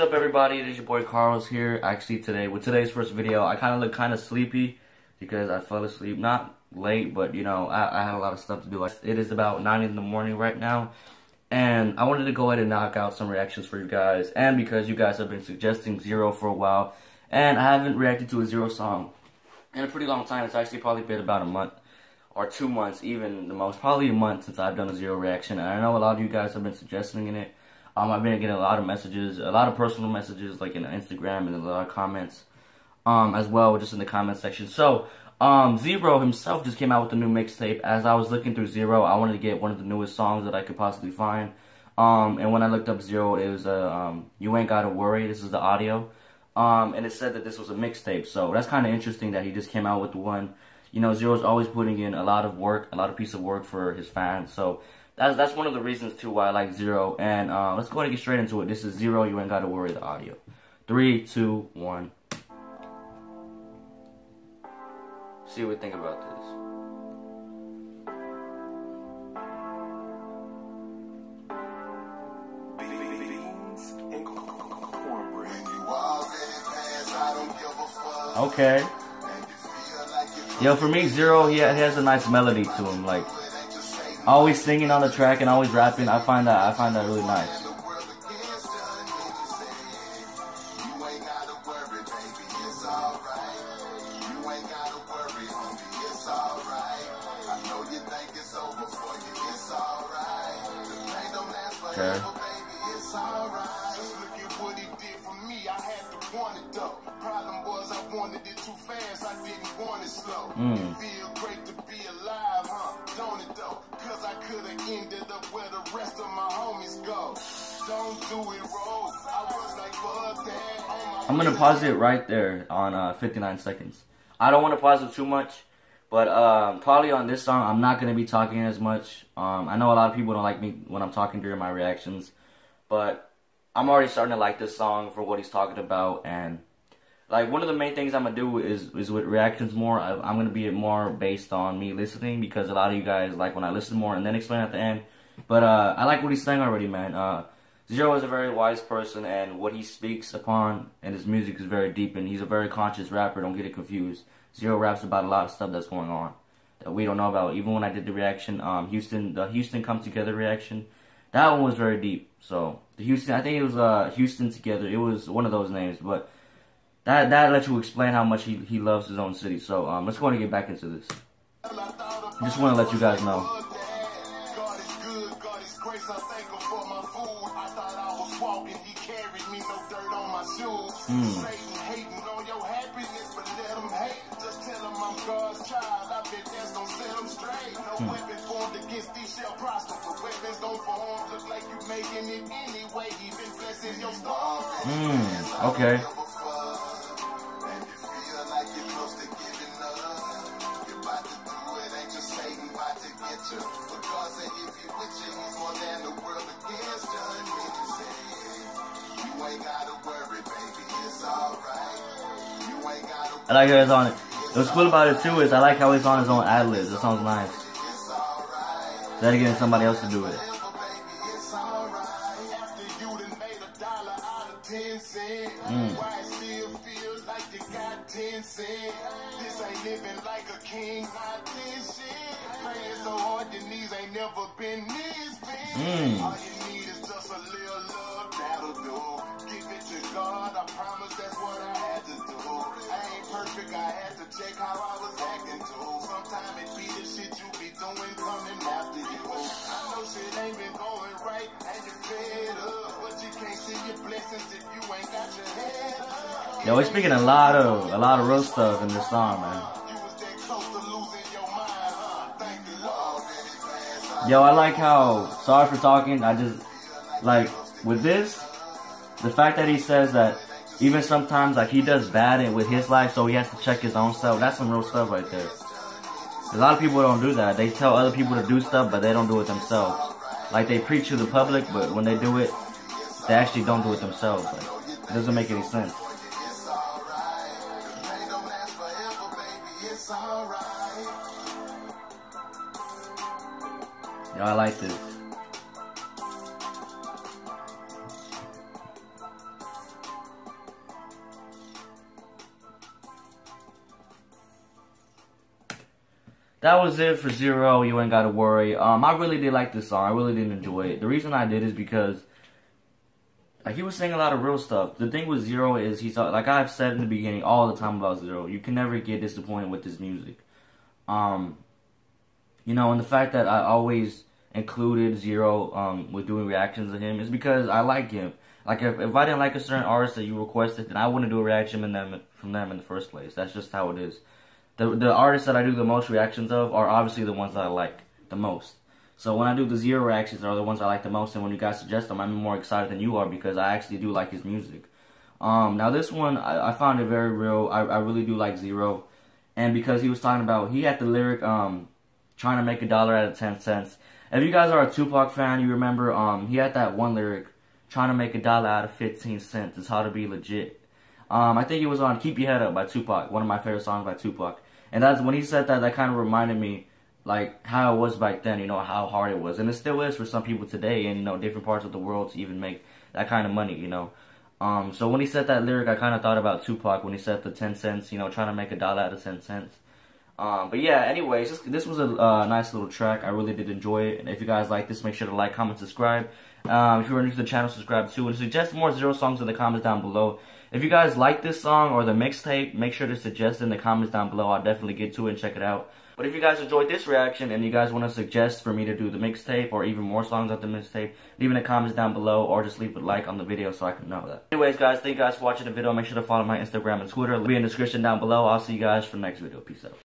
up everybody, it is your boy Carlos here. Actually today, with today's first video, I kind of look kind of sleepy because I fell asleep, not late, but you know, I, I had a lot of stuff to do. It is about 9 in the morning right now, and I wanted to go ahead and knock out some reactions for you guys, and because you guys have been suggesting Z-Ro for a while, and I haven't reacted to a Z-Ro song in a pretty long time. It's actually probably been about a month or two months, even the most, probably a month since I've done a Z-Ro reaction, and I know a lot of you guys have been suggesting in it. Um, I've been getting a lot of messages, a lot of personal messages, like in Instagram and a lot of comments, um, as well, just in the comment section. So, um, Z-Ro himself just came out with a new mixtape. As I was looking through Z-Ro, I wanted to get one of the newest songs that I could possibly find. Um, and when I looked up Z-Ro, it was a, um, You Ain't Gotta Worry. This is the audio. Um, and it said that this was a mixtape. So that's kind of interesting that he just came out with one. You know, Z-Ro's always putting in a lot of work, a lot of piece of work for his fans. So that's that's one of the reasons too why I like Z-Ro. And uh, let's go ahead and get straight into it. This is Z-Ro. You ain't gotta worry. The audio. Three, two, one. See what we think about this. Okay. Yo, for me, Z-Ro, he has a nice melody to him. Like, always singing on the track and always rapping. I find that I find that really nice. Okay. Problem was I wanted it too fast, I didn't want it slow. Mm. Feel great to be alive, huh? Don't it though? Cause I could've ended up where the rest of my homies go. Don't do it wrong. I was like, fuck that. I'm gonna pause it right there on uh, 59 seconds. I don't want to pause it too much, but um, probably on this song, I'm not gonna be talking as much. Um, I know a lot of people don't like me when I'm talking during my reactions, but I'm already starting to like this song for what he's talking about and like one of the main things I'm gonna do is is with reactions more. I, am gonna be more based on me listening because a lot of you guys like when I listen more and then explain at the end. But uh, I like what he's saying already, man. Uh, Z-Ro is a very wise person, and what he speaks upon and his music is very deep, and he's a very conscious rapper. Don't get it confused. Z-Ro raps about a lot of stuff that's going on that we don't know about. Even when I did the reaction, um, Houston, the Houston Come Together reaction, that one was very deep. So the Houston, I think it was uh, Houston Together. It was one of those names, but that that lets you explain how much he, he loves his own city. So um, let's go and get back into this. Just want to let you guys know. Mm. Mm. Okay. I like how he's on it. What's cool about it too is I like how he's on his own ad libs. That sounds nice. Instead of getting somebody else to do it. Mm. This check how I was acting too. Sometimes it be the shit you be doing coming after you. I know shit ain't been going right, and you fed up. But you can't see your blessings if you ain't got your head up. Yo, we're speaking a lot of a lot of real stuff in this song, man. Yo, I like how, sorry for talking, I just, like, with this, the fact that he says that even sometimes, like, he does bad it with his life, so he has to check his own stuff, that's some real stuff right there. A lot of people don't do that. They tell other people to do stuff, but they don't do it themselves. Like, they preach to the public, but when they do it, they actually don't do it themselves. Like, it doesn't make any sense. I like this. That was it for Z-Ro. You ain't gotta worry. Um, I really did like this song. I really did enjoy it. The reason I did is because like he was saying a lot of real stuff. The thing with Z-Ro is he's like I've said in the beginning all the time about Z-Ro. You can never get disappointed with his music. Um, you know, and the fact that I always included Z-Ro um with doing reactions of him is because I like him. Like if, if I didn't like a certain artist that you requested, then I wouldn't do a reaction in them from them in the first place. That's just how it is the the artists that I do the most reactions of are obviously the ones that I like the most. So when I do the Z-Ro reactions, they're the ones I like the most, and when you guys suggest them, I'm more excited than you are because I actually do like his music. Um, now this one, I, I found it very real. I, I really do like Z-Ro, and because he was talking about, he had the lyric, um, trying to make a dollar out of ten cents. If you guys are a Tupac fan, you remember, um, he had that one lyric, trying to make a dollar out of fifteen cents is how to be legit. Um, I think it was on Keep Your Head Up by Tupac, one of my favorite songs by Tupac. And that's when he said that, that kind of reminded me like how it was back then, you know, how hard it was. And it still is for some people today in, you know, different parts of the world to even make that kind of money, you know. Um, so when he said that lyric, I kind of thought about Tupac when he said the 10 cents, you know, trying to make a dollar out of 10 cents. Um, but yeah, anyways, this, this was a uh, nice little track. I really did enjoy it. And if you guys like this, make sure to like, comment, subscribe. Um, if you're new to the channel, subscribe too. And suggest more Z-Ro songs in the comments down below. If you guys like this song or the mixtape, make sure to suggest in the comments down below. I'll definitely get to it and check it out. But if you guys enjoyed this reaction and you guys want to suggest for me to do the mixtape or even more songs of the mixtape, leave in the comments down below or just leave a like on the video so I can know that. Anyways, guys, thank you guys for watching the video. Make sure to follow my Instagram and Twitter. It'll be in the description down below. I'll see you guys for the next video. Peace out.